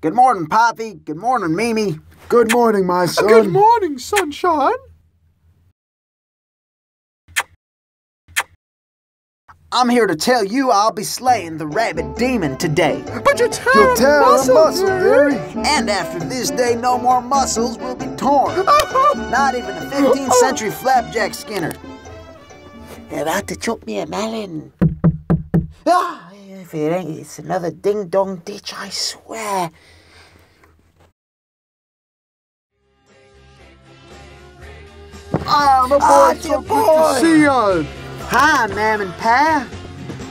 Good morning, Poppy. Good morning, Mimi. Good morning, my son. Good morning, sunshine. I'm here to tell you I'll be slaying the rabbit demon today. But you're tearing You'll tear a muscle, muscle, Gary. Gary. And after this day, no more muscles will be torn. Not even a 15th century flapjack Skinner. About to choke me a melon. Ah, if it ain't, it's another ding dong ditch, I swear. Ah, my boy, Ah, it's so your good to see ya. Hi, Mam and Pa.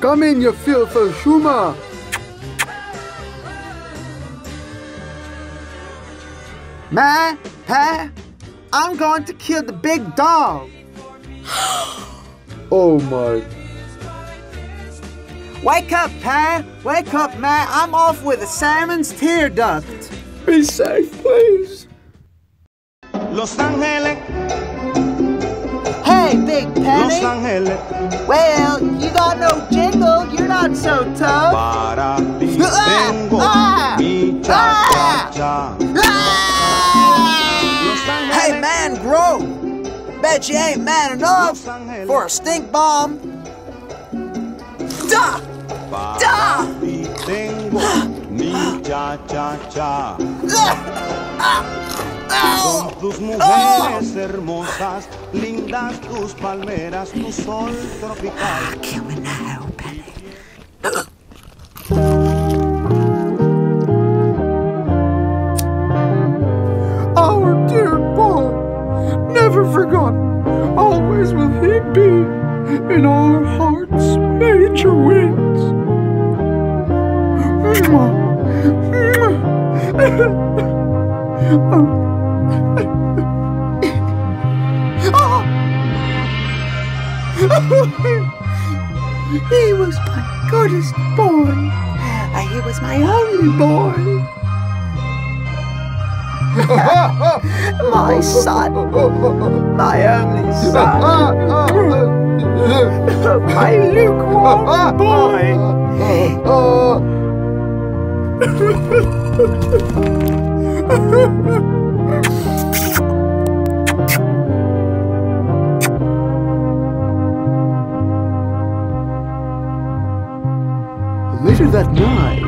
Come in, you filthy Schumer. Ma, Pa, I'm going to kill the big dog. Oh my. Wake up, Pa. Wake up, Ma. I'm off with a salmon's tear duct. Be safe, please. Los Ángeles, Hey, Big Penny! Los Ángeles, Well, you got no jingle. You're not so tough. para ti Ah, tengo ah, mi cha ah. cha cha. Los Ah! Hey, man, grow. Bet you ain't man enough for a stink bomb. Duh! para da. ti tengo mi cha cha cha. Con tus mujeres hermosas, lindas tus palmeras, tu sol tropical. Kill me now, Penny. Our dear boy, never forgotten, always will he be in our hearts, Major Wins. Mwah. he was my goodest boy. Uh, he was my only boy. My son. My only son. My lukewarm boy. Later that night,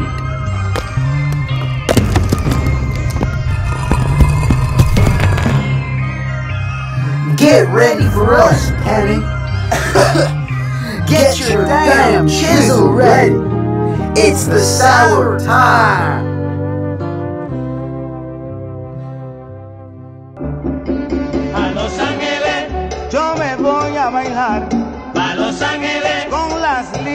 Get ready for us, Penny. Get your damn chisel ready. It's the sour time. A Los Ángeles, yo me voy a bailar.